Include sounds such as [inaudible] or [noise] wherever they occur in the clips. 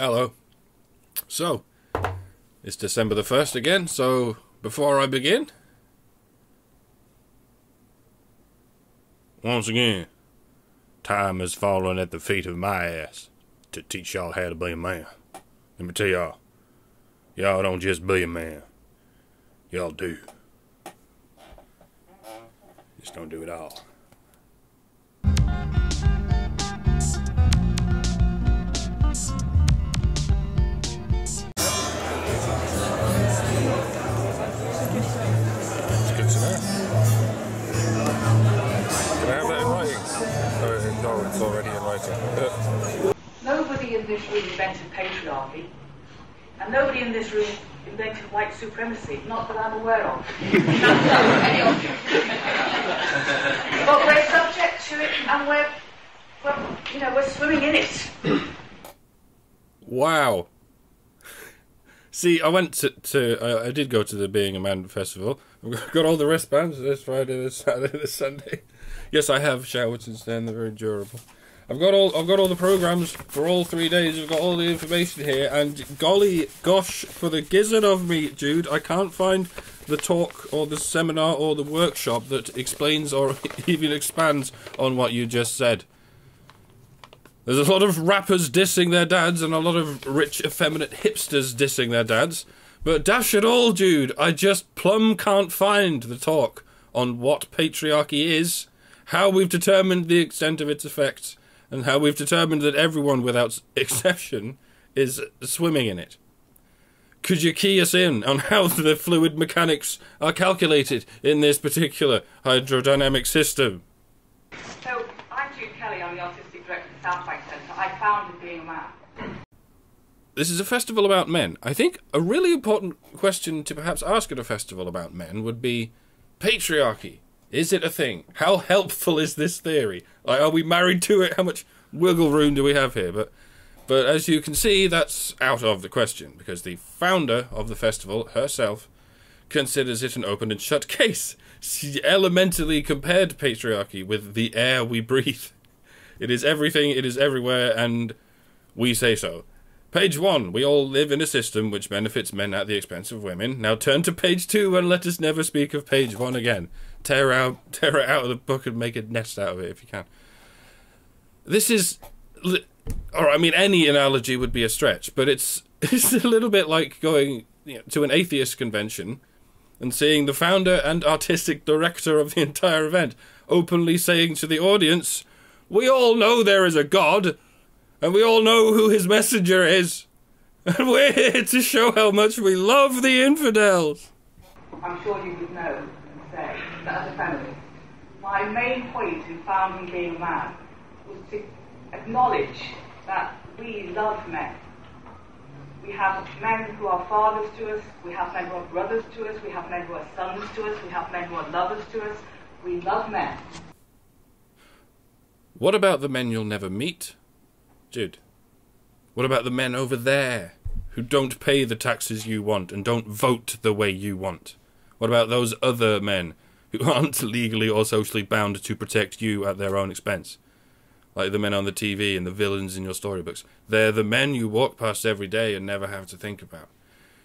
Hello. So, it's December the 1st again, so before I begin, once again, time has fallen at the feet of my ass to teach y'all how to be a man. Let me tell y'all, y'all don't just be a man, y'all do. Just don't do it all. Writing. Uh, Nobody in this room invented patriarchy, and nobody in this room invented white supremacy, not that I'm aware of. [laughs] but we're subject to it, and we're, well, you know, we're swimming in it. Wow. See, I went to, to I, I did go to the Being a Man festival. I've [laughs] got all the wristbands this Friday, this Saturday, this Sunday. Yes, I have showered since then. They're very durable. I've got all I've got all the programs for all three days. I've got all the information here, and golly gosh, for the gizzard of me, Jude, I can't find the talk or the seminar or the workshop that explains or [laughs] even expands on what you just said. There's a lot of rappers dissing their dads and a lot of rich, effeminate hipsters dissing their dads. But dash it all, Jude, I just plumb can't find the talk on what patriarchy is, how we've determined the extent of its effects, and how we've determined that everyone, without [laughs] exception, is swimming in it. Could you key us in on how [laughs] the fluid mechanics are calculated in this particular hydrodynamic system? So, I'm Jude Kelly, I'm the Artistic Director of the South Bank Centre. I founded Being a Man. this is a festival about men. I think a really important question to perhaps ask at a festival about men would be patriarchy. Is it a thing? How helpful is this theory? Like, are we married to it? How much wiggle room do we have here? But, but as you can see, that's out of the question because the founder of the festival herself considers it an open and shut [laughs] case. She elementally compared patriarchy with the air we breathe. It is everything, it is everywhere, and we say so. Page one, we all live in a system which benefits men at the expense of women. Now turn to page two and let us never speak of page one again. Tear out, [laughs] tear it out of the book and make a nest out of it if you can. This is, or I mean, any analogy would be a stretch, but it's [laughs] it's a little bit like going you know, to an atheist convention and seeing the founder and artistic director of the entire event openly saying to the audience, "We all know there is a God." and we all know who his messenger is. [laughs] And we're here to show how much we love the infidels. I'm sure you would know as a feminist, my main point in founding Being a Man was to acknowledge that we love men. We have men who are fathers to us, we have men who are brothers to us, we have men who are sons to us, we have men who are lovers to us. We love men. What about the men you'll never meet? Jude. What about the men over there who don't pay the taxes you want and don't vote the way you want? What about those other men who [laughs] aren't legally or socially bound to protect you at their own expense? Like the men on the TV and the villains in your storybooks. They're the men you walk past every day and never have to think about.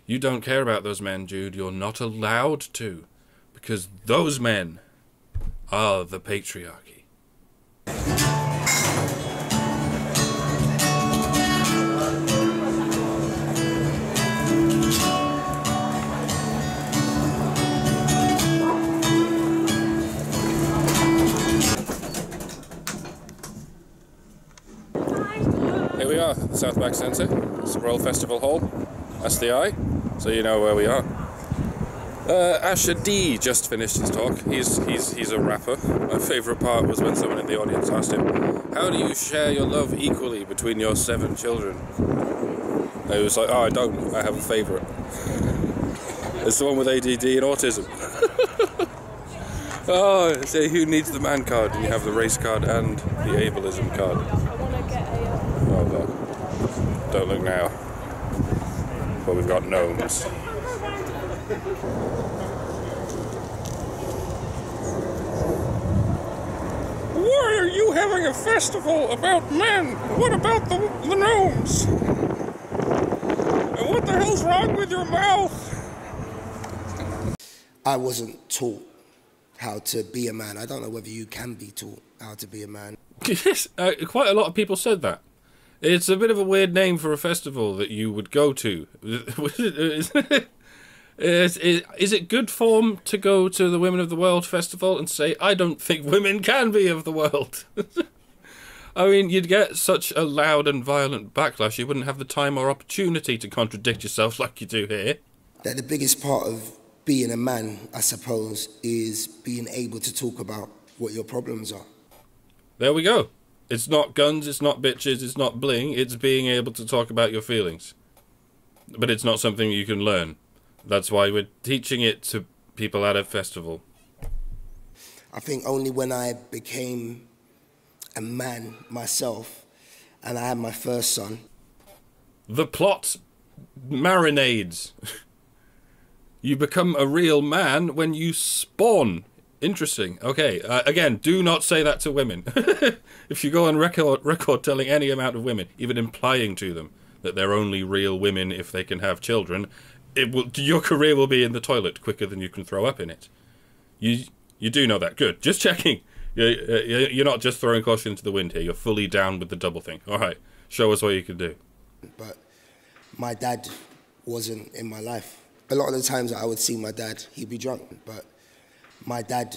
You don't care about those men, Jude. You're not allowed to. Because those men are the patriarchy. We the South Centre. It's the Royal Festival Hall. That's the eye, so you know where we are. Uh, Asher D just finished his talk. He's he's he's a rapper. My favourite part was when someone in the audience asked him, "How do you share your love equally between your seven children?" And he was like, "Oh, I don't. I have a favourite. It's the one with ADD and autism." [laughs] oh, say who needs the man card? And you have the race card and the ableism card. Don't look now. But we've got gnomes. Why are you having a festival about men? What about the, the gnomes? What the hell's wrong with your mouth? I wasn't taught how to be a man. I don't know whether you can be taught how to be a man. Yes, uh, quite a lot of people said that. It's a bit of a weird name for a festival that you would go to. is, is, is it good form to go to the Women of the World festival and say, I don't think women can be of the world? [laughs] I mean, you'd get such a loud and violent backlash, you wouldn't have the time or opportunity to contradict yourself [laughs] like you do here. That the biggest part of being a man, I suppose, is being able to talk about what your problems are. There we go. It's not guns, it's not bitches, it's not bling, it's being able to talk about your feelings. But it's not something you can learn. That's why we're teaching it to people at a festival. I think only when I became a man myself and I had my first son. The plot marinades. [laughs] you become a real man when you spawn. Interesting. Okay. Uh, again, do not say that to women. [laughs] if you go on record, record telling any amount of women, even implying to them that they're only real women if they can have children, it will your career will be in the toilet quicker than you can throw up in it. You you do know that. Good. Just checking. You're, you're not just throwing caution into the wind here. You're fully down with the double thing. All right. Show us what you can do. But my dad wasn't in my life. A lot of the times I would see my dad, he'd be drunk, but my dad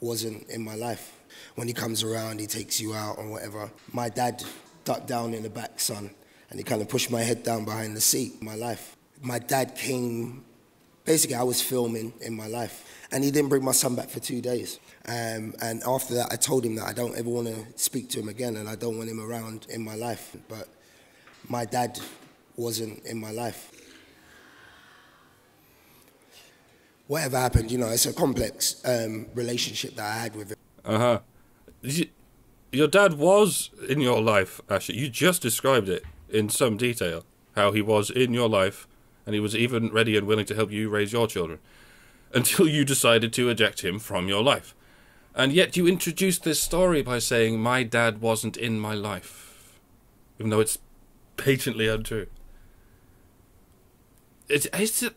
wasn't in my life. When he comes around, he takes you out or whatever. My dad ducked down in the back, son, and he kind of pushed my head down behind the seat. My life. My dad came. Basically, I was filming in my life, and he didn't bring my son back for two days. Um, and after that, I told him that I don't ever want to speak to him again, and I don't want him around in my life. But my dad wasn't in my life. Whatever happened, you know, it's a complex um, relationship that I had with him. Uh huh. Your dad was in your life, Asher. You just described it in some detail. How he was in your life, and he was even ready and willing to help you raise your children. Until you decided to eject him from your life. And yet you introduced this story by saying, My dad wasn't in my life. Even though it's [laughs] patently untrue. Is, is, it,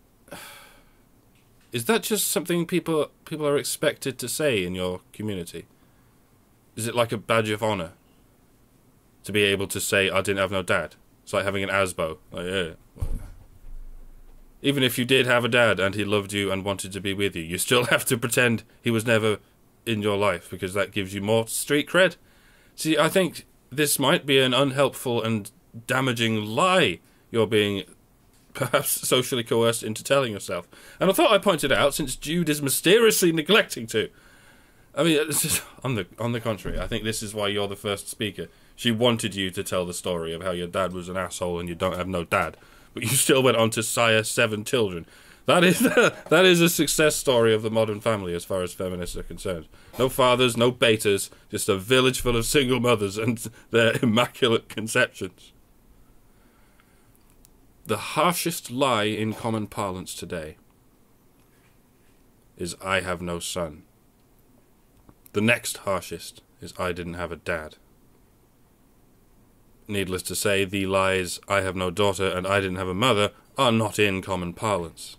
is that just something people people are expected to say in your community? Is it like a badge of honor to be able to say I didn't have no dad? It's like having an ASBO. Like, yeah. Even if you did have a dad and he loved you and wanted to be with you, you still [laughs] have to pretend he was never in your life because that gives you more street cred. See, I think this might be an unhelpful and damaging lie you're being perhaps [laughs] socially coerced into telling yourself. And I thought I pointed out since Jude is mysteriously neglecting to. I mean, [laughs] on the on the contrary, I think this is why you're the first speaker. She wanted you to tell the story of how your dad was an asshole and you don't have no dad, but you [laughs] still went on to sire seven children. That is that is a success story of the modern family as far as feminists are concerned. No fathers, no betas, just a village full of single mothers and their immaculate conceptions. The harshest lie in common parlance today is I have no son. The next harshest is I didn't have a dad. Needless to say, the lies I have no daughter and I didn't have a mother are not in common parlance.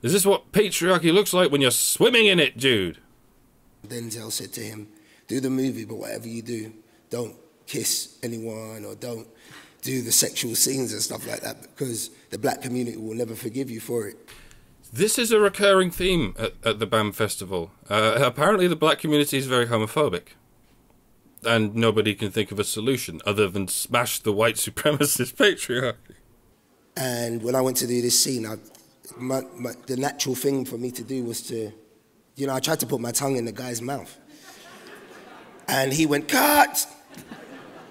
Is this what patriarchy looks like when you're swimming in it, Jude? Denzel said to him, Do the movie, but whatever you do, don't kiss anyone or don't do the sexual scenes and stuff like that because the black community will never forgive you for it. This is a recurring theme at, at the BAM festival. Uh, apparently, the black community is very homophobic. And nobody can think of a solution other than smash the white [laughs] supremacist patriarchy. And when I went to do this scene, I, my, my, the natural thing for me to do was to, you know, I tried to put my tongue in the guy's mouth. And he went, cut!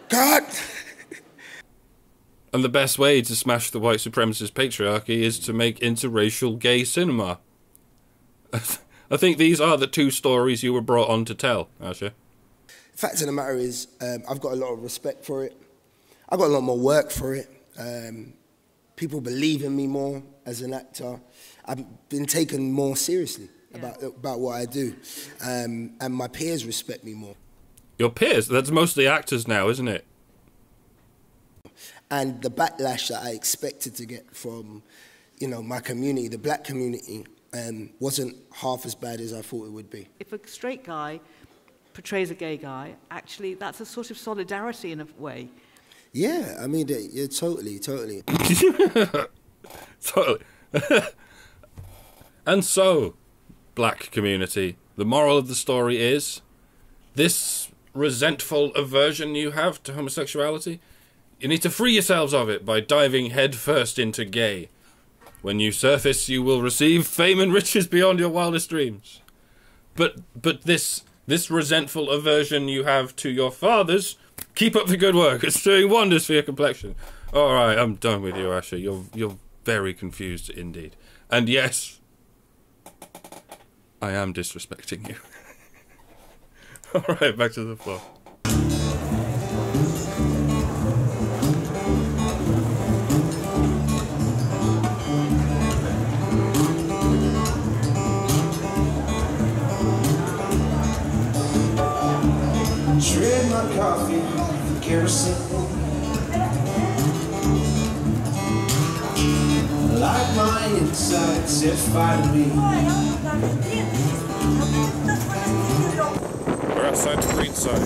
Cut! And the best way to smash the white supremacist patriarchy is to make interracial gay cinema. [laughs] I think these are the two stories you were brought on to tell, Asher. Fact of the matter is, um, I've got a lot of respect for it. I've got a lot more work for it. Um, people believe in me more as an actor. I've been taken more seriously yeah. about about what I do, um, and my peers respect me more. Your peers? That's mostly actors now, isn't it? And the backlash that I expected to get from, you know, my community, the black community, um, wasn't half as bad as I thought it would be. If a straight guy portrays a gay guy, actually, that's a sort of solidarity in a way. Yeah, I mean, yeah, totally, totally. [laughs] totally. [laughs] and so, black community, the moral of the story is this resentful aversion you have to homosexuality, you need to free yourselves of it by diving headfirst into gay. When you surface, you will receive fame and riches beyond your wildest dreams. But but this this resentful aversion you have to your fathers, keep up the good work. It's doing wonders for your complexion. All right, I'm done with you, Asher. You're you're very confused indeed. And yes, I am disrespecting you. [laughs] All right, back to the floor. Kerosene. Like my insides I me. We're outside the green side.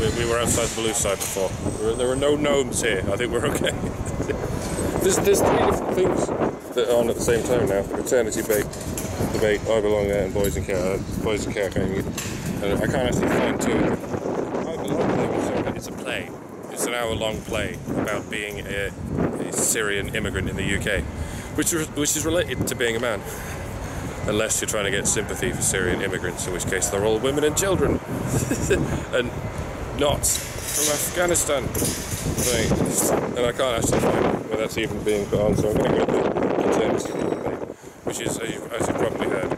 We, we were outside the blue side before. There were, there were no gnomes here. I think we're okay. [laughs] there's, there's three different things that are on at the same time now. Maternity the debate, I belong there, and boys and care. Boys and care, can't you? And I can't actually find two. It's a play. It's an hour-long play about being a, a Syrian immigrant in the UK, which is, which is related to being a man unless you're trying to get sympathy for Syrian immigrants, in which case they're all women and children, [laughs] and not from Afghanistan. And I can't actually find where that's even being put on, so I'm going to go to the which is, as you've probably heard.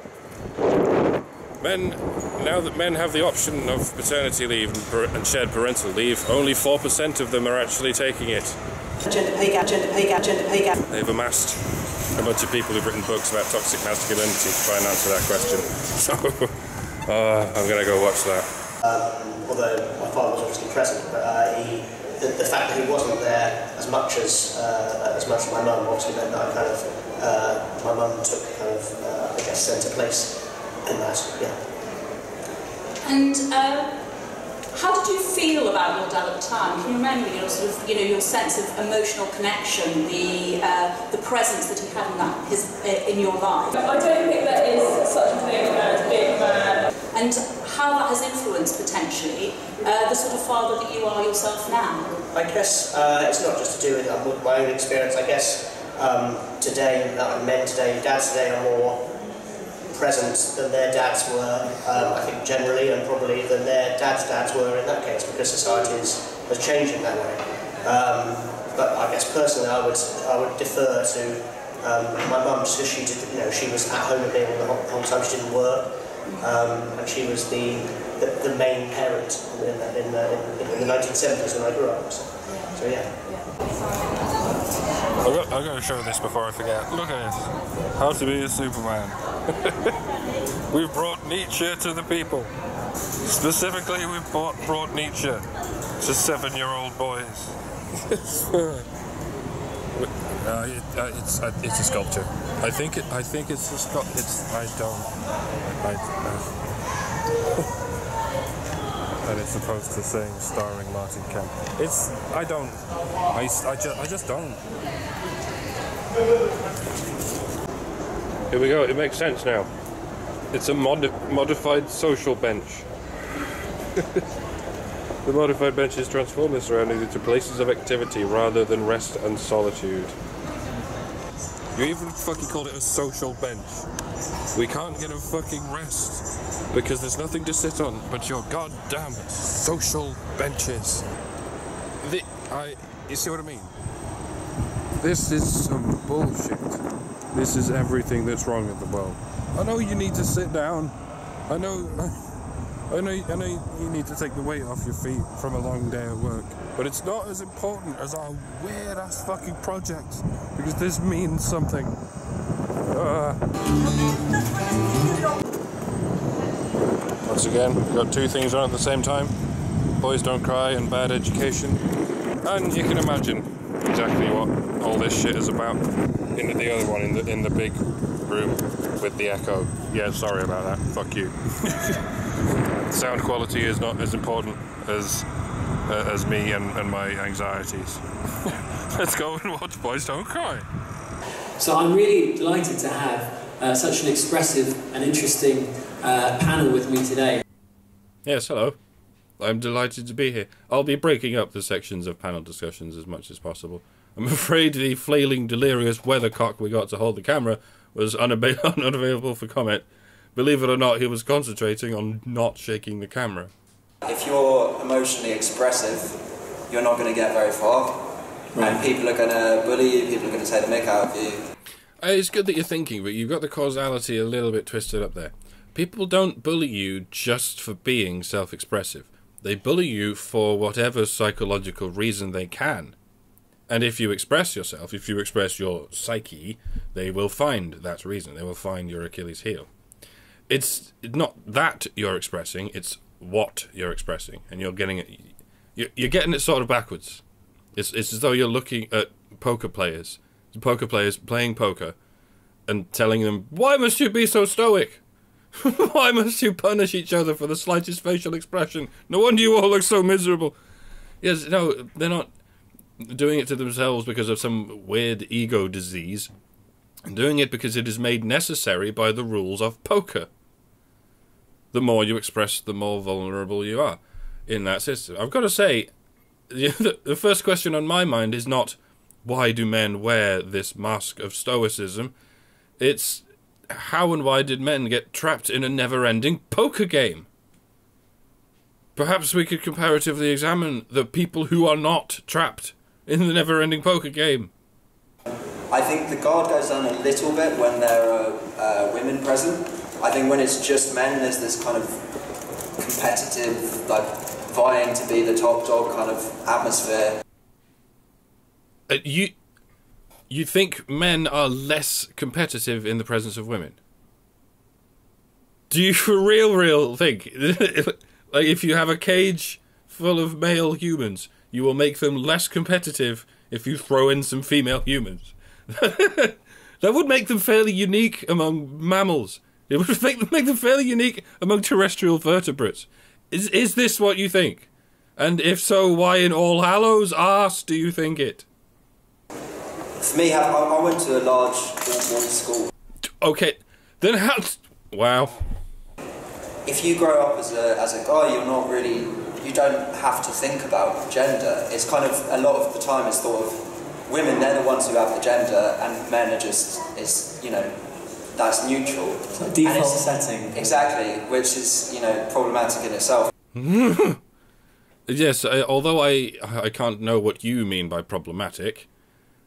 Men, now that men have the option of paternity leave and, par- and shared parental leave, only 4% of them are actually taking it. Gender pay gap, gender pay gap, gender pay gap. They've amassed a bunch of people who've written books about toxic masculinity to try and answer that question. [laughs] So, uh, I'm going to go watch that. Um, although my father was obviously present, but uh, he, the, the fact that he wasn't there as much as uh, as much as my mum obviously meant that I kind of uh, my mum took kind of uh, I guess centre place in that. Yeah. And uh, how did you feel about your dad at the time? Can you remember your sort of, you know, your sense of emotional connection, the uh, the presence that he had in that his uh, in your life, I don't think there is such a thing as being a man. and how that has influenced potentially uh, the sort of father that you are yourself now? I guess uh, it's not just to do with um, my own experience. I guess um, today, uh, men today, dads today are more present than their dads were, um, I think generally, and probably than their dads' dads were in that case, because society is, has changed in that way. Um, but I guess personally, I would I would defer to um, my mum because she did, you know, she was at home with me all the whole, time. She didn't work, um, and she was the, the, the main parent in the, in, the, in, the 1970s when I grew up. So, so yeah. I've got, I've got to show this before I forget. Look at this. How to be a Superman. [laughs] we've brought Nietzsche to the people. Specifically, we've brought, brought Nietzsche to seven-year-old boys. [laughs] Uh, it, uh, it's uh, it's a sculpture. I think it. I think it's a sculpture. It's. I don't. I. [laughs] it's supposed to say starring Martin Kemp. It's. I don't. I. I just. I just don't. Here we go. It makes sense now. It's a modi- modified social bench. [laughs] the modified benches transform their surroundings into places of activity rather than rest and solitude. You even fucking called it a social bench. We can't get a fucking rest because there's nothing to sit on but your goddamn social benches. The, I, you see what I mean? This is some bullshit. This is everything that's wrong in the world. I know you need to sit down. I know. [laughs] I know. I know you need to take the weight off your feet from a long day of work. But it's not as important as our weird ass fucking projects because this means something. Uh. Once again, we've got two things on at the same time: boys don't cry and bad education. And you can imagine exactly what all this shit is about in the other one in the in the big room with the echo. Yeah, sorry about that. Fuck you. [laughs] Sound quality is not as important as uh, as me and, and my anxieties. [laughs] Let's go and watch Boys Don't Cry. So I'm really delighted to have uh, such an expressive and interesting uh, panel with me today. Yes, hello. I'm delighted to be here. I'll be breaking up the sections of panel discussions as much as possible. I'm afraid the flailing, delirious weathercock we got to hold the camera was unava- [laughs] unavailable for comment. Believe it or not, he was concentrating on not shaking the camera. If you're emotionally expressive, you're not going to get very far. And people are going to bully you, people are going to take the mick out of you. Uh, It's good that you're thinking, but you've got the causality a little bit twisted up there. People don't bully you just for being self expressive, they bully you for whatever psychological reason they can. And if you express yourself, if you express your psyche, they will find that reason. They will find your Achilles heel. It's not that you're expressing, it's what you're expressing. And you're getting it, you're getting it sort of backwards. It's, it's as though you're looking at poker players, poker players playing poker, and telling them, "Why must you be so stoic? [laughs] Why must you punish each other for the slightest facial expression? No wonder you all look so miserable." Yes, no, they're not doing it to themselves because of some weird ego disease. and doing it because it is made necessary by the rules of poker. The more you express, the more vulnerable you are in that system. I've got to say, [laughs] the, first question on my mind is not why do men wear this mask of stoicism? It's how and why did men get trapped in a never ending poker game? Perhaps we could comparatively examine the people who are not trapped in the never ending poker game. I think the guard goes down a little bit when there are uh, women present. I think when it's just men, there's this kind of competitive, like vying to be the top dog kind of atmosphere. Uh, you you think men are less competitive in the presence of women? Do you for real, real think [laughs] like if you have a cage full of male humans, you will make them less competitive if you throw in some female humans? [laughs] that would make them fairly unique among mammals. It would [laughs] make them make them fairly unique among terrestrial vertebrates. Is is this what you think? And if so, why in all hallows arse do you think it? For me, I, I went to a large all-boys school. Okay, then how? Wow. If you grow up as a, as a guy, you're not really, you don't have to think about gender. It's kind of, a lot of the time it's thought of women, they're the ones who have the gender, and men are just, it's, you know, that's neutral. a default And it's- setting. Exactly, which is, you know, problematic in itself. [laughs] Yes, uh, although I I can't know what you mean by problematic.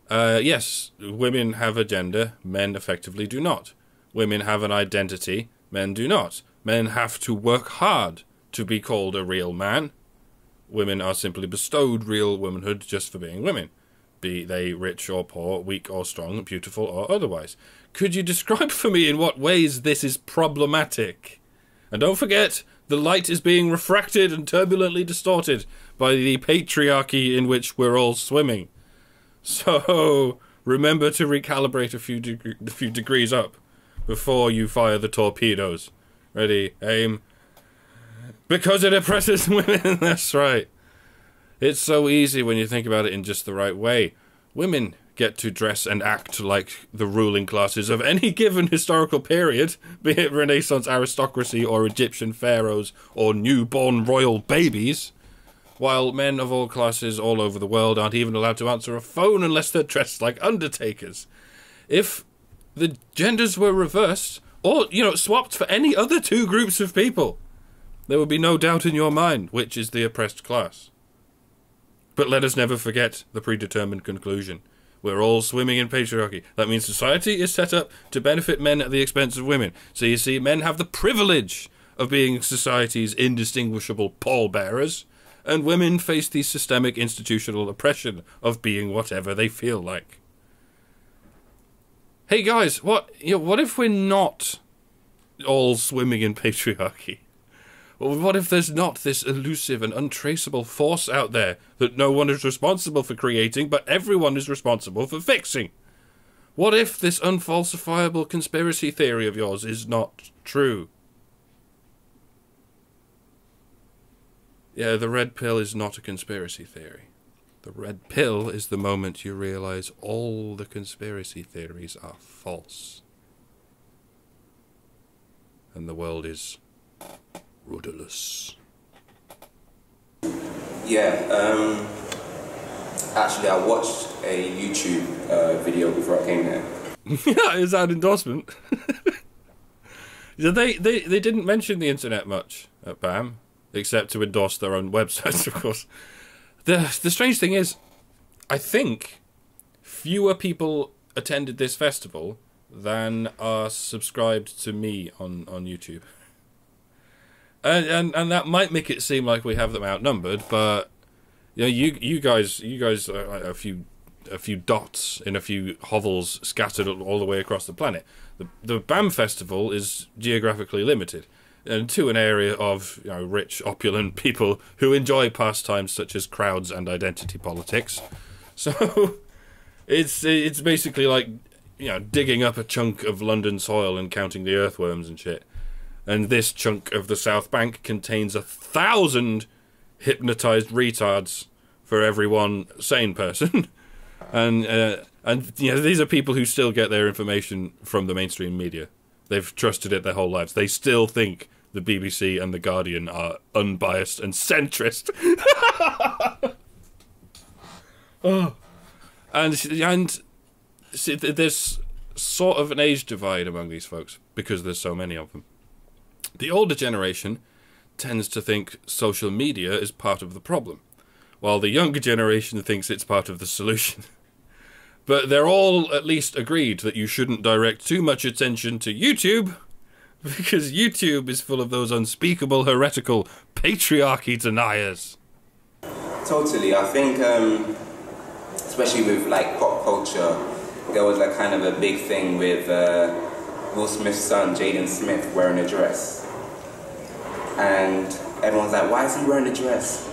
Uh, yes, women have a gender, men effectively do not. Women have an identity, men do not. Men have to work hard to be called a real man. Women are simply bestowed real womanhood just for being women, be they rich or poor, weak or strong, beautiful or otherwise. Could you describe for me in what ways this is problematic? And don't forget, the light is being refracted and turbulently distorted by the patriarchy in which we're all swimming. So remember to recalibrate a few deg- a few degrees up before you fire the torpedoes. Ready, aim. Because it oppresses [laughs] women. That's right. It's so easy when you think about it in just the right way. Women get to dress and act like the ruling classes of any [laughs] given historical period, be it Renaissance aristocracy or Egyptian pharaohs or newborn royal babies, while men of all classes all over the world aren't even allowed to answer a phone unless they're dressed like undertakers. If the genders were reversed, or, you know, swapped for any other two groups of people, there would be no doubt in your mind which is the oppressed class. But let us never forget the predetermined conclusion. We're all swimming in patriarchy. That means society is set up to benefit men at the expense of women. So you see, men have the privilege of being society's indistinguishable pallbearers, and women face the systemic institutional oppression of being whatever they feel like. Hey guys, what you know, what if we're not all swimming in patriarchy? What if there's not this elusive and untraceable force out there that no one is responsible for creating, but everyone is responsible for fixing? What if this unfalsifiable conspiracy theory of yours is not true? Yeah, the red pill is not a conspiracy theory. The red pill is the moment you realize all the conspiracy theories are false. And the world is rudderless. Yeah, um, actually, I watched a YouTube uh, video before I came here. yeah, [laughs] is that an endorsement? [laughs] They, they they didn't mention the internet much at BAM, except to endorse their own [laughs] websites, of course. The the strange thing is, I think fewer people attended this festival than are subscribed to me on, on YouTube. And, and and that might make it seem like we have them outnumbered, but you know, you you guys you guys are like a few a few dots in a few hovels scattered all the way across the planet. The the BAM festival is geographically limited and to an area of you know rich opulent [laughs] people who enjoy pastimes such as crowds and identity politics. [laughs] So it's it's basically like you know digging up a chunk of London soil and counting the earthworms and shit. And this chunk of the South Bank contains a thousand hypnotized retards for every one sane person. [laughs] and uh, and you know these are people who still get their information from the mainstream media. They've trusted it their whole lives. They still think the BBC and the Guardian are unbiased and centrist. [laughs] oh. And and see, there's sort of an age divide among these folks because there's so many of them. The older generation tends to think social media is part of the problem, while the younger generation thinks it's part of the solution. [laughs] but they're all at least agreed that you shouldn't direct too much attention to YouTube [laughs] because YouTube is full of those unspeakable heretical patriarchy deniers. Totally, I think, um, especially with like pop culture, there was like kind of a big thing with uh, Will Smith's son, Jaden Smith, wearing a dress. And everyone's like, why is he wearing a dress?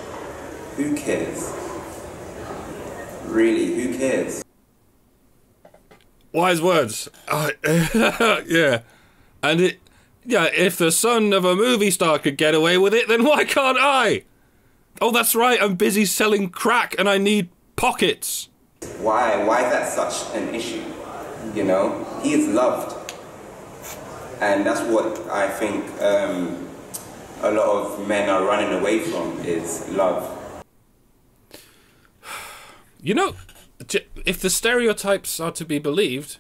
Who cares? Really, who cares? Wise words. Uh, [laughs] yeah. And it, yeah, if the son of a movie star could get away with it, then why can't I? Oh, that's right, I'm busy selling crack and I need pockets. Why? Why is that such an issue? You know, he is loved. And that's what I think um, a lot of men are running away from is love. You know, if the stereotypes are to be believed,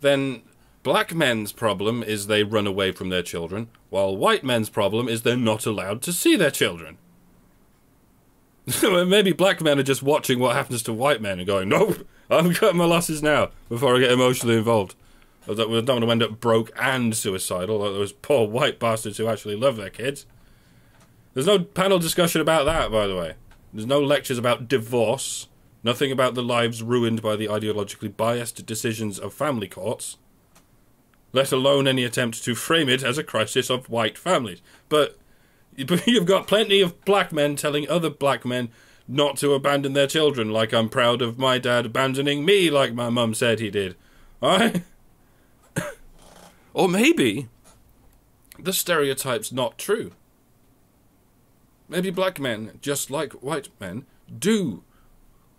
then black men's problem is they run away from their children, while white men's problem is they're not allowed to see their children. [laughs] Maybe black men are just watching what happens to white men and going, no, I'm cutting my losses now before I get emotionally involved. I don't want to end up broke and suicidal like those poor white bastards who actually love their kids. There's no panel discussion about that, by the way. There's no lectures about divorce. Nothing about the lives ruined by the ideologically biased decisions of family courts. Let alone any attempt to frame it as a crisis of white families. But [laughs] you've got plenty of black men telling other black men not to abandon their children, like I'm proud of my dad abandoning me, like my mum said he did. [laughs] I. or maybe the stereotype's not true. Maybe black men, just like white men, do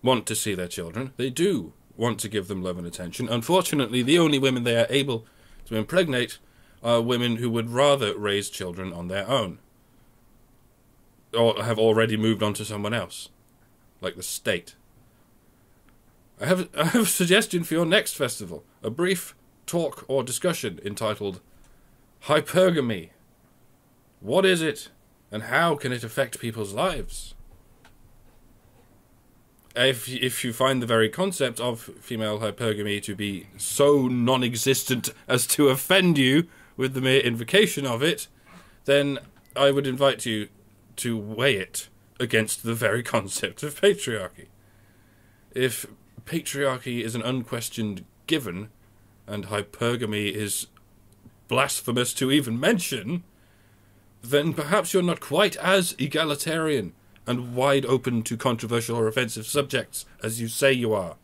want to see their children. They do want to give them love and attention. Unfortunately, the only women they are able to impregnate are women who would rather raise children on their own or have already moved on to someone else, like the state. I have, I have a suggestion for your next festival a brief talk or discussion entitled Hypergamy. What is it, and how can it affect people's lives? If, if you find the very concept of female hypergamy to be so non existent as to offend you with the mere invocation of it, then I would invite you to weigh it against the very concept of patriarchy. If patriarchy is an unquestioned given, and hypergamy is blasphemous to even mention, then perhaps you're not quite as egalitarian and wide open to controversial or offensive subjects as you say you are.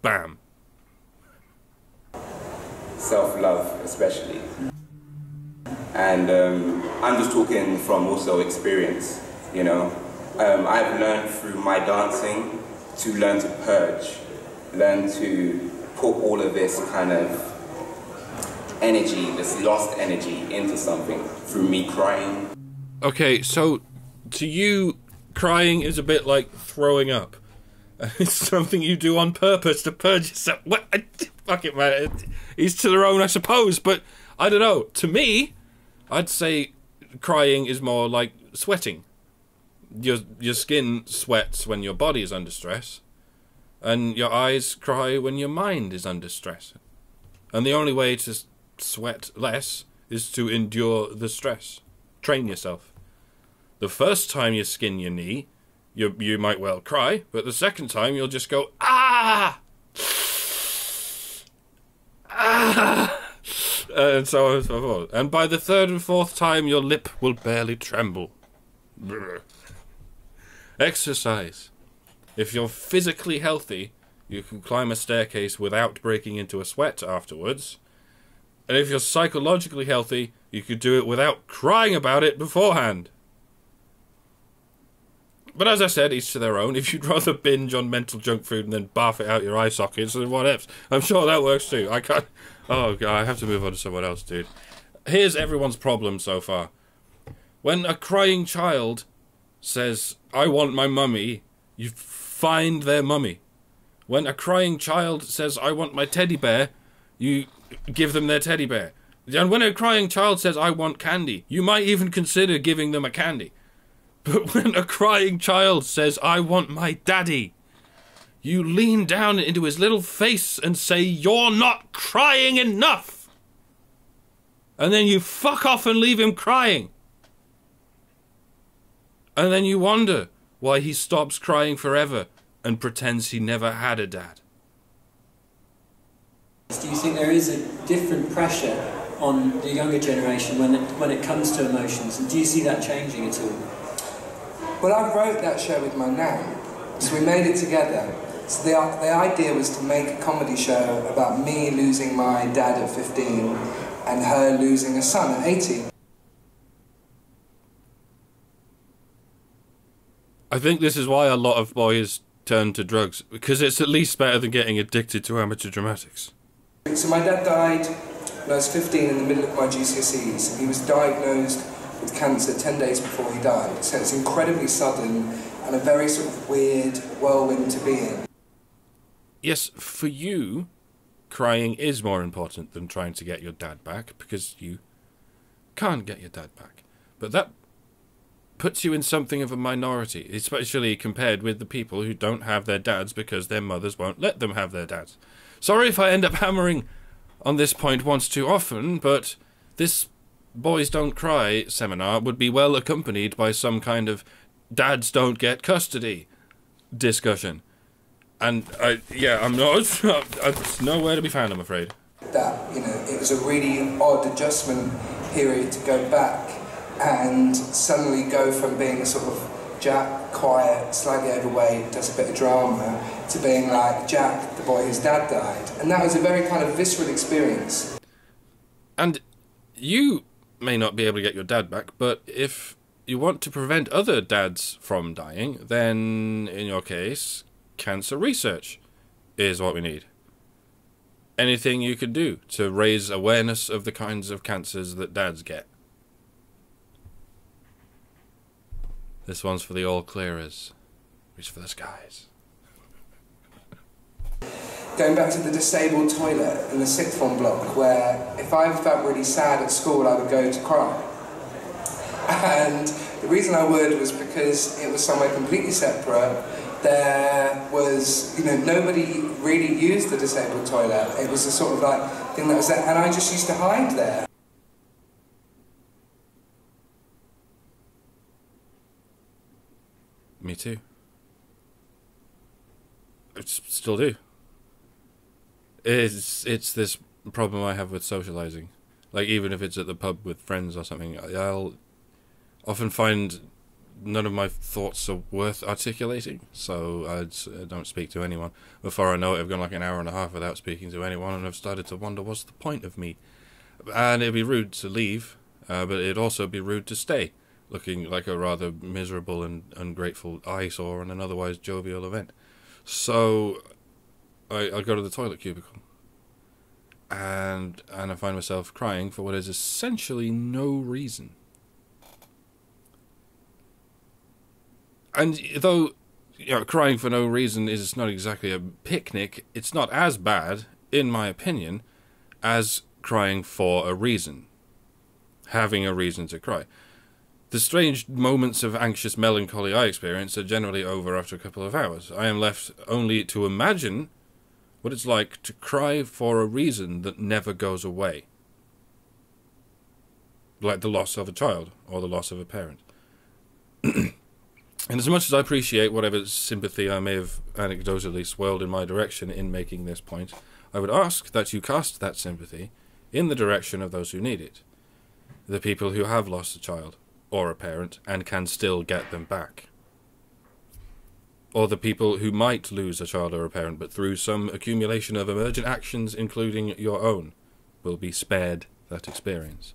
Bam. Self love, especially. And um, I'm just talking from also experience, you know. Um, I've learned through my dancing to learn to purge, learn to put all of this kind of energy, this lost energy, into something through me crying. Okay, so to you, crying is a bit like throwing up. [laughs] It's something you do on purpose to purge yourself. What? Fuck it, man. Each to their own, I suppose. But I don't know. To me, I'd say crying is more like sweating. Your your skin sweats when your body is under stress, and your eyes cry when your mind is under stress. And the only way to sweat less is to endure the stress. Train yourself. The first time you skin your knee, you you might well cry, but the second time you'll just go ah [sighs] ah, and so on and so forth. And by the third and fourth time, your lip will barely tremble. Exercise. If you're physically healthy, you can climb a staircase without breaking into a sweat afterwards. And if you're psychologically healthy, you could do it without crying about it beforehand. But as I said, each to their own. If you'd rather binge on mental junk food and then barf it out your eye sockets, then what else? I'm sure that works too. I can't. Oh god, I have to move on to someone else, dude. Here's everyone's problem so far. When a crying child says, "I want my mummy," you find their mummy. When a crying child says, "I want my teddy bear," you give them their teddy bear. And when a crying child says, "I want candy," you might even consider giving them a candy. But [laughs] when a crying child says, I want my daddy, you lean down into his little face and say, You're not crying enough! And then you fuck off and leave him crying. And then you wonder why he stops crying forever and pretends he never had a dad. Do you think there is a different pressure on the younger generation when it, when it comes to emotions? And do you see that changing at all? Well, I wrote that show with my nan, so we made it together. So the, the idea was to make a comedy show about me losing my dad at 15 and her losing a son at 18. I think this is why a lot of boys turn to drugs, because it's at least better than getting addicted to amateur dramatics. So my dad died when I was 15 in the middle of my GCSEs. He was diagnosed with cancer 10 days before he died. So it's incredibly sudden and a very sort of weird whirlwind to be in. Yes, for you, crying is more important than trying to get your dad back because you can't get your dad back. But that puts you in something of a minority, especially compared with the people who don't have their dads because their mothers won't let them have their dads. Sorry if I end up [laughs] hammering on this point once too often, but this Boys Don't Cry seminar would be well accompanied by some kind of dads don't get custody discussion. And I, yeah, I'm not, [laughs] it's nowhere to be found, I'm afraid. That, you know, it was a really odd adjustment period to go back and suddenly go from being a sort of Jack, quiet, slightly overweight, does a bit of drama, to being like Jack, the boy whose dad died. And that was a very kind of visceral experience. And you may not be able to get your dad back, but if you want to prevent other dads from dying, then in your case, cancer research is what we need. Anything you could do to raise awareness of the kinds of cancers that dads get. This one's for the all clearers. Reach for the skies. Going back to the disabled toilet in the sixth form block, where if I felt really sad at school, I would go to cry. And the reason I would was because it was somewhere completely separate. There was, you know, nobody really used the disabled toilet. It was a sort of like thing that was there, and I just used to hide there. Me too. I still do. It's it's this problem I have with socializing. Like even if it's at the pub with friends or something, I'll often find none of my thoughts are worth articulating, so I don't speak to anyone. Before I know it, I've gone like an hour and a half without speaking to anyone, and I've started to wonder what's the point of me. And it'd be rude to leave, uh, but it'd also be rude to stay, looking like a rather miserable and ungrateful eyesore on an otherwise jovial event. So I, I go to the toilet cubicle. And and I find myself crying for what is essentially no reason. and though you know, crying for no reason is not exactly a picnic, it's not as bad, in my opinion, as crying for a reason. Having a reason to cry. The strange moments of anxious melancholy I experience are generally over after a couple of hours. I am left only to imagine what it's like to cry for a reason that never goes away. Like the loss of a child or the loss of a parent. [clears throat] And as much as I appreciate whatever sympathy I may have anecdotally swirled in my direction in making this point, I would ask that you cast that sympathy in the direction of those who need it. The people who have lost a child or a parent and can still get them back. Or the people who might lose a child or a parent but through some accumulation of emergent actions, including your own, will be spared that experience.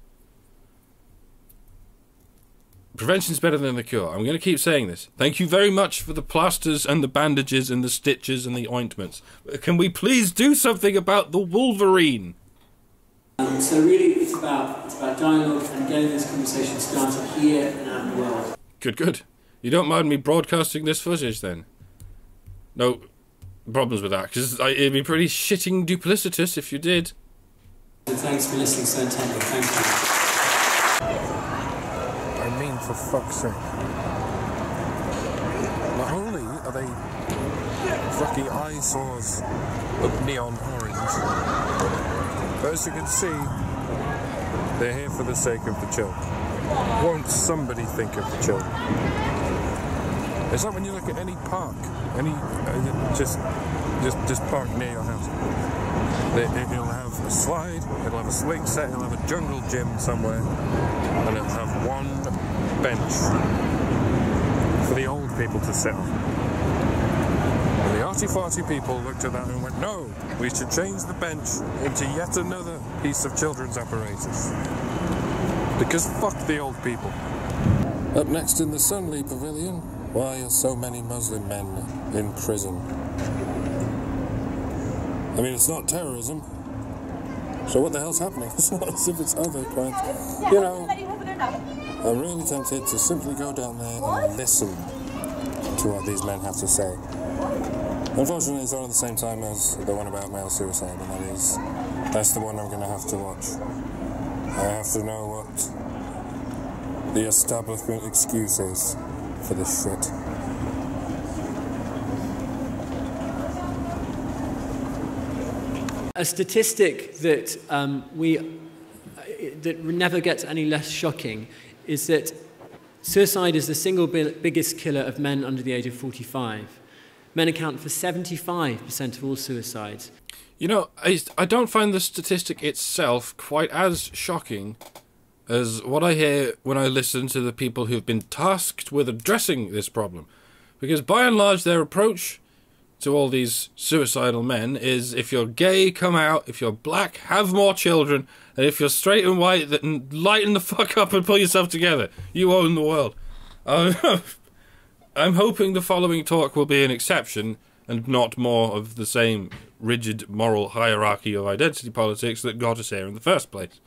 Prevention's better than the cure. I'm going to keep saying this. Thank you very much for the plasters and the bandages and the stitches and the ointments. Can we please do something about the Wolverine? Um, so really, it's about it's about dialogue and getting this conversation started here and out in the world. Good, good. You don't mind me broadcasting this footage then? No problems with that, because it'd be pretty shitting duplicitous if you did. And thanks for listening so intently. Thank you. I mean, for fuck's sake. Not only are they fucking eyesores of neon orange, but as you can see, they're here for the sake of the children. Won't somebody think of the children? It's like when you look at any park, any uh, just just just park near your house. They, it'll have a slide, it'll have a swing set, it'll have a jungle gym somewhere, and it'll have one bench for the old people to sit on. And the arty farty people looked at that and went, no, we should change the bench into yet another piece of children's apparatus. Because fuck the old people. Up next in the Sunley Pavilion, why are so many Muslim men in prison? I mean, it's not terrorism. So what the hell's happening? [laughs] It's not as if it's other crimes. You know, I'm really tempted to simply go down there and listen to what these men have to say. Unfortunately, it's all at the same time as the one about male suicide, and that is, that's the one I'm going to have to watch. I have to know what the establishment excuse is for this shit. A statistic that um, we that never gets any less shocking is that suicide is the single biggest killer of men under the age of 45. Men account for 75% of all suicides. You know, I, I don't find the statistic itself quite as shocking as what I hear when I listen to the people who've been tasked with addressing this problem. Because by and large, their approach to all these suicidal men is if you're gay, come out. If you're black, have more children. And if you're straight and white, then lighten the [laughs] fuck up and pull yourself together. You own the world. Uh, [laughs] I'm hoping the following talk will be an exception and not more of the same rigid moral hierarchy of identity politics that got us here in the first place.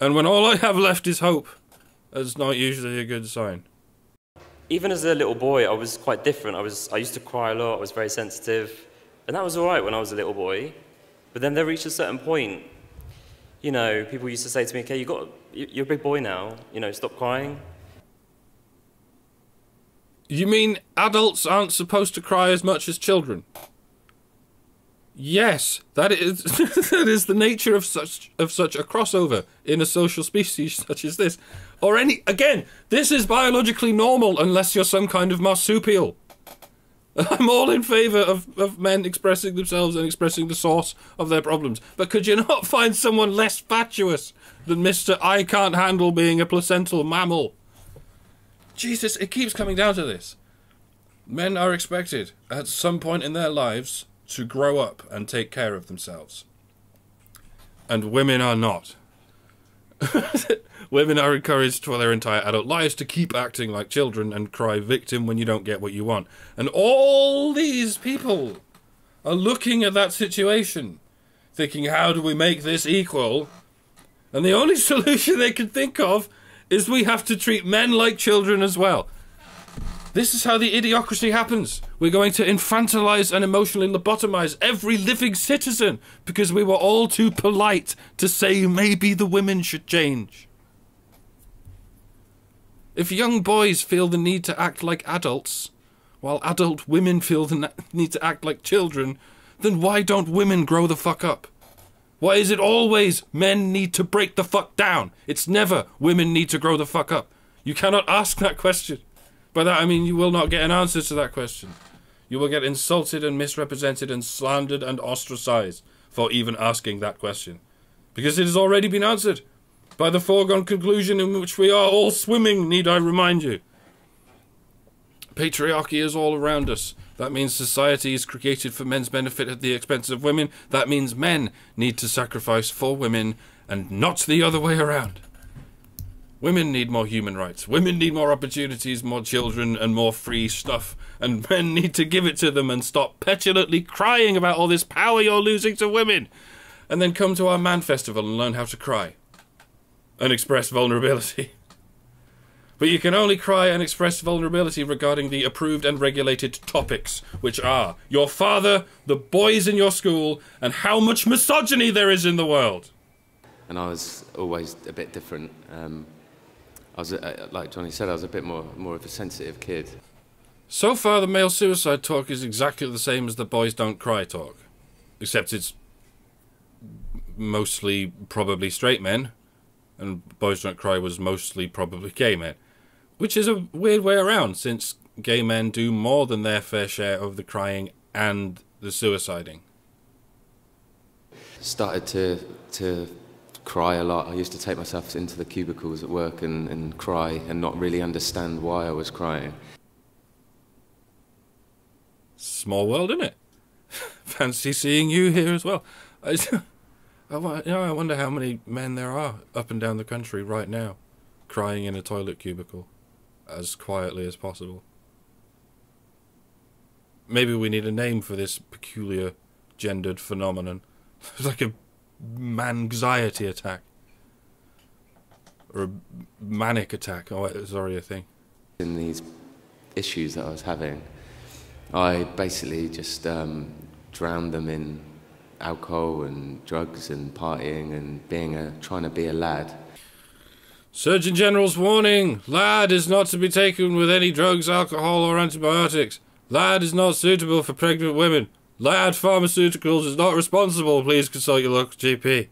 And when all I have left is hope, that's not usually a good sign. Even as a little boy, I was quite different. I, was, I used to cry a lot, I was very sensitive, and that was all right when I was a little boy. But then there reached a certain point, you know, people used to say to me, okay, you got, you're a big boy now, you know, stop crying. You mean adults aren't supposed to cry as much as children? Yes, that is [laughs] that is the nature of such of such a crossover in a social species [laughs] such as this. Or any again, this is biologically normal unless you're some kind of marsupial. [laughs] I'm all in favour of, of men expressing themselves and expressing the source of their problems. But could you not find someone less fatuous than Mr. I can't handle being a placental mammal? Jesus, it keeps coming down to this. Men are expected at some point in their lives to grow up and take care of themselves. And women are not. [laughs] women are encouraged for their entire adult lives to keep acting like children and cry victim when you don't get what you want. And all these people are looking at that situation, thinking, how do we make this equal? And the only [laughs] solution they can think of is we have to treat men like children as well. This is how the idiocracy happens. We're going to infantilize and emotionally lobotomize every living citizen because we were all too polite to say maybe the women should change. If young boys feel the need to act like adults, while adult women feel the need to act like children, then why don't women grow the fuck up? Why is it always men need to break the fuck down? It's never women need to grow the fuck up. You cannot ask that question. By that I mean you will not get an answer to that question. You will get insulted and misrepresented and slandered and ostracized for even asking that question. Because it has already been answered by the foregone conclusion in which we are all swimming, need I remind you. Patriarchy is all around us. That means society is created for men's benefit at the expense of women. That means men need to sacrifice for women and not the other way around. Women need more human rights. Women need more opportunities, more children, and more free stuff. And [laughs] men need to give it to them and stop petulantly crying about all this power you're losing to women. And then come to our man festival and learn how to cry and express vulnerability. [laughs] But you can only cry and express vulnerability regarding the approved and regulated topics, which are your father, the boys in your school, and how much misogyny there is in the world. And I was always a bit different. Um, I was, uh, like Johnny said, I was a bit more, more of a sensitive kid. So far, the male suicide talk is exactly the same as the boys don't cry talk, except it's mostly probably straight men, and boys don't cry was mostly probably gay men, which is a weird way around since gay men do more than their fair share of the crying and the suiciding. Started to to cry a lot. I used to take myself into the cubicles at work and, and cry and not really understand why I was crying. Small world, isn't it? [laughs] Fancy seeing you here as well. I, [laughs] I, you know, I wonder how many men there are up and down the country right now, crying in a toilet cubicle, as quietly as possible. Maybe we need a name for this peculiar gendered phenomenon. [laughs] It's like a anxiety attack. Or a manic attack. Oh, sorry, a thing. In these issues that I was having, I basically just um, drowned them in alcohol and drugs and partying and being a trying to be a lad. Surgeon General's warning lad is not to be taken with any drugs, alcohol, or antibiotics. Lad is not suitable for pregnant women. Lad Pharmaceuticals is not responsible. Please consult your local GP.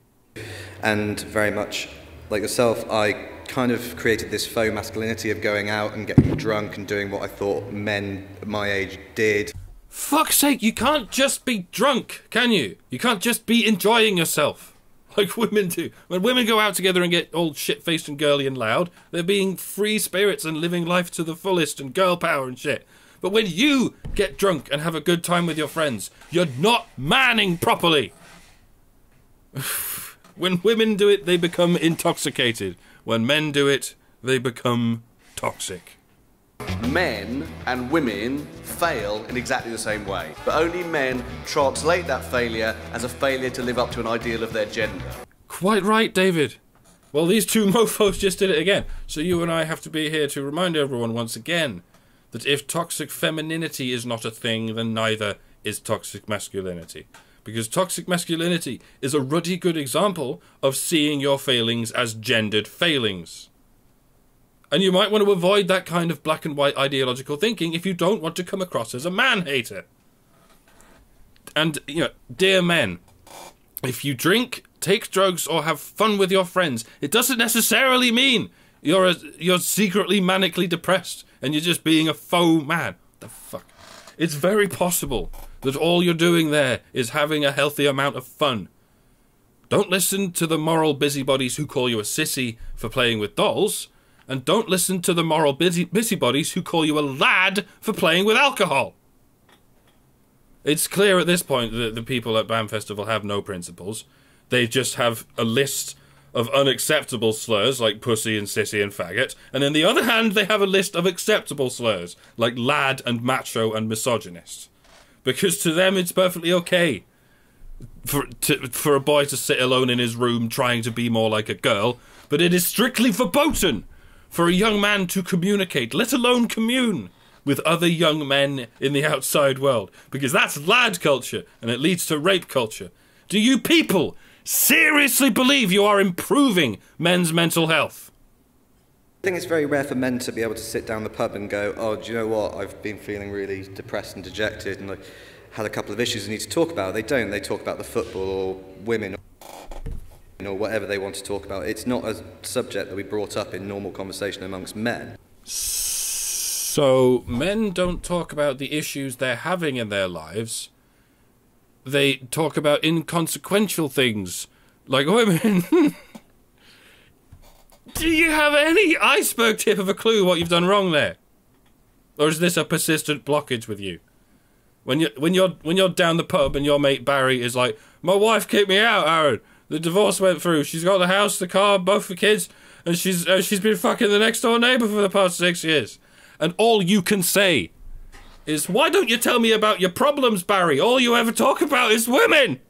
And very much like yourself, I kind of created this faux masculinity of going out and getting drunk and doing what I thought men my age did. Fuck's sake, you can't just be drunk, can you? You can't just be enjoying yourself. Like women do. When women go out together and get all shit faced and girly and loud, they're being free spirits and living life to the fullest and girl power and shit. But when you get drunk and have a good time with your friends, you're not manning properly. [laughs] when women do it, they become intoxicated. When men do it, they become toxic. Men and women fail in exactly the same way, but only men translate that failure as a failure to live up to an ideal of their gender. Quite right, David. Well, these two [laughs] mofos just did it again. So you and I have to be here to remind everyone once again that if toxic femininity is not a thing, then neither is toxic masculinity. Because toxic masculinity is a ruddy good example of seeing your failings as gendered failings. And you might want to avoid that kind of black and white ideological thinking if you don't want to come across as a man hater. And, you know, dear men, if you drink, take drugs, or have fun with your friends, it doesn't necessarily mean you're a, you're secretly manically depressed and you're just being a faux man. The fuck. It's very possible that all you're doing there is having a healthy amount of fun. Don't listen to the moral busybodies who call you a sissy for playing with dolls, and don't listen to the moral busy- busybodies who call you a lad for playing with alcohol. It's clear at this point that the people at BAM Festival have no principles. They just have a list of unacceptable slurs like pussy and sissy and faggot, and on the other hand, they have a list of acceptable slurs like lad and macho and misogynist. Because to them, it's perfectly okay for to, for a boy to sit alone in his room trying to be more like a girl, but it is strictly verboten for a young man to communicate, let alone commune with other young men in the outside world, because that's lad culture and it leads to rape culture. Do you people seriously believe you are improving men's mental health? I think it's very rare for men to be able to sit down the pub and go, oh, do you know what? I've been feeling really depressed and dejected and I had a couple of issues I need to talk about. They don't. They talk about the football or women or whatever they want to talk about. It's not a subject that we brought up in normal conversation amongst men. So, men don't talk about the issues they're having in their lives. They talk about inconsequential things, like women. [laughs] Do you have any iceberg tip of a clue what you've done wrong there? Or is this a persistent blockage with you? When you when you're when you're down the pub and your mate Barry is like, My wife kicked me out, Aaron. The divorce went through. She's got the house, the car, both the kids, and she's uh, she's been fucking the next door neighbor for the past six years. And all you can say is, "Why don't you tell me about your problems, Barry? All you ever talk about is women."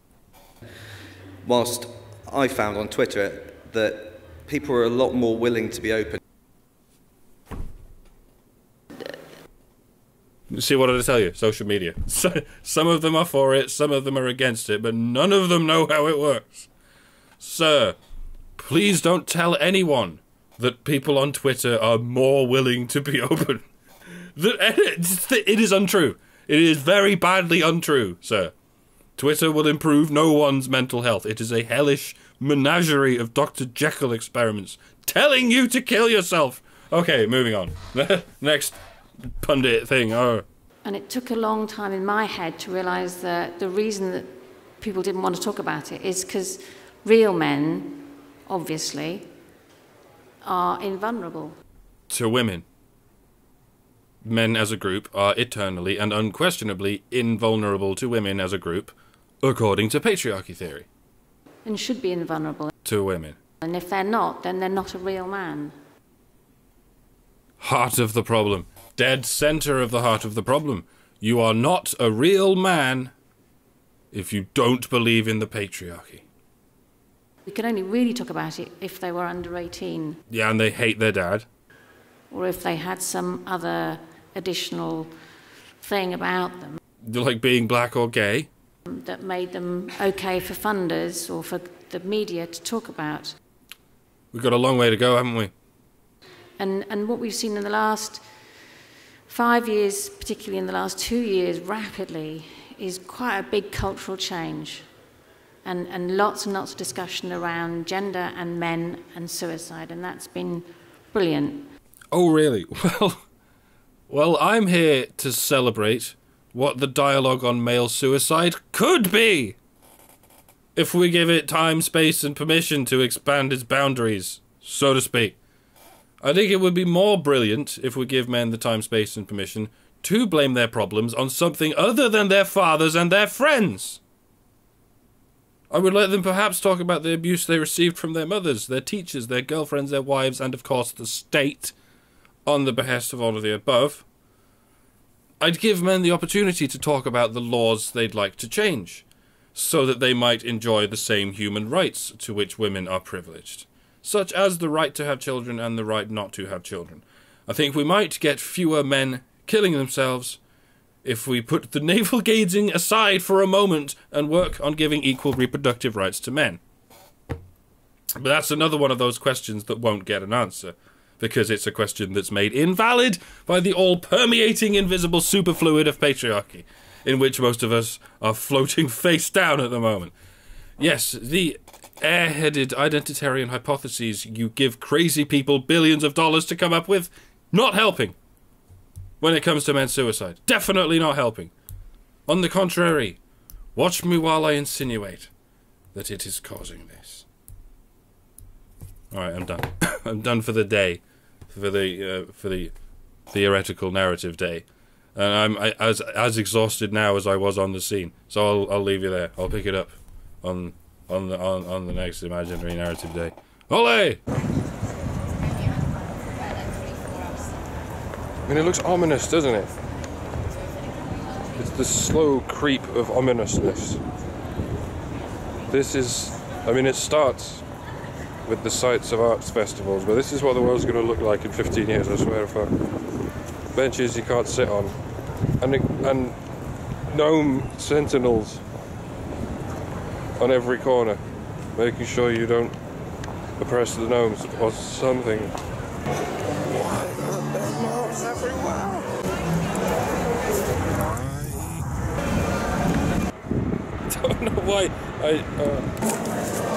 Whilst I found on Twitter that people are a lot more willing to be open. See what did I tell you? Social media. [laughs] So, some of them are for it, some of them are against it, but none of them know how it works. Sir, please don't tell anyone that people on Twitter are more willing to be [laughs] open. [laughs] It is untrue. It is very badly untrue, sir. Twitter will improve no one's mental health. It is a hellish menagerie of Dr. Jekyll experiments telling you to kill yourself. Okay, moving on. [laughs] Next pundit thing. Oh. And it took a long time in my head to realize that the reason that people didn't want to talk about it is because real men, obviously, are invulnerable. to women. Men as a group are eternally and unquestionably invulnerable to women as a group, according to patriarchy theory. and should be invulnerable. To women. And if they're not, then they're not a real man. Heart of the problem. Dead center of the heart of the problem. You are not a real man if you don't believe in the patriarchy. We could only really talk about it if they were under 18 Yeah, and they hate their dad. or if they had some other additional thing about them like being black or gay. that made them okay for funders or for the media to talk about. We've got a long way to go, haven't we? And, and what we've seen in the last five years, particularly in the last two years, rapidly, is quite a big cultural change. And, and lots and lots of discussion around gender and men and suicide, and that's been brilliant. Oh, really? [laughs] Well, well, I'm here to celebrate what the dialogue on male suicide could be. If we give it time, space, and permission to expand its boundaries, so to speak. I think it would be more brilliant if we give men the time, space, and permission to blame their problems on something other than their fathers and their friends. I would let them perhaps talk about the abuse they received from their mothers, their teachers, their girlfriends, their wives, and of course the state, on the behest of all of the above. I'd give men the opportunity to talk about the laws they'd like to change, so that they might enjoy the same human rights to which women are privileged, such as the right to have children and the right not to have children. I think we might get fewer men killing themselves if we put the navel [laughs] gazing aside for a moment and work on giving equal reproductive rights to men. But that's another one of those questions that won't get an answer, because it's a question that's made invalid by the all permeating invisible superfluid of patriarchy, in which most of us are [laughs] floating face down at the moment. Yes, the airheaded identitarian hypotheses you give crazy people billions of dollars to come up with, not helping. When it comes to men's suicide. Definitely not helping. On the contrary, watch me while I insinuate that it is causing this. All right, I'm done. [coughs] I'm done for the day, for the uh, for the theoretical narrative day, and I'm I, as as exhausted now as I was on the scene. So I'll I'll leave you there. I'll pick it up on on the on, on the next imaginary narrative day. Ole! I mean, it looks ominous, doesn't it? It's the slow creep of ominousness. This is, I mean, it starts with the sites of arts festivals, but this is what the world's going to look like in 15 years, I swear to fuck. Uh, benches you can't sit on, and, and gnome sentinels on every corner, making sure you don't oppress the gnomes or something. [laughs] don't know why I. Uh...